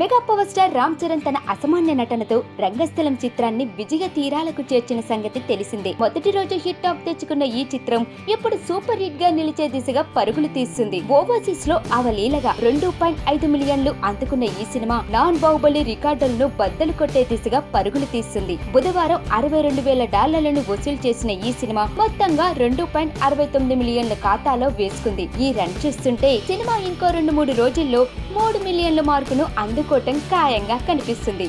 Mega power star Ram Charan తన అసామాన్య నటనతో రంగస్థలం చిత్రాన్ని విజయ తీరాలకు చేర్చిన సంగతి తెలిసిందే. మొదటి రోజు హిట్ ఆఫ్ తెచ్చుకున్న ఈ చిత్రం ఇప్పుడు సూపర్ హిట్గా నిలిచే దిశగా పరుగులు తీస్తుంది. ఓవర్సీస్లో అవలీలగా రెండు పాయింట్ ఐదు మిలియన్లు అందుకున్న ఈ సినిమా నాన్ బాహుబలి రికార్డులను బద్దలు కొట్టే దిశగా పరుగులు తీస్తుంది. బుధవారం అరవై రెండు వేల డాలర్లను వసూలు చేసిన ఈ సినిమా మొత్తంగా రెండు పాయింట్ అరవై తొమ్మిది మిలియన్ల ఖాతాలో వేసుకుంది. ఈ రన్ చూస్తుంటే సినిమా ఇంకో రెండు మూడు రోజుల్లో మూడు మిలియన్ల మార్కును కొట్టం ఖాయంగా కనిపిస్తుంది.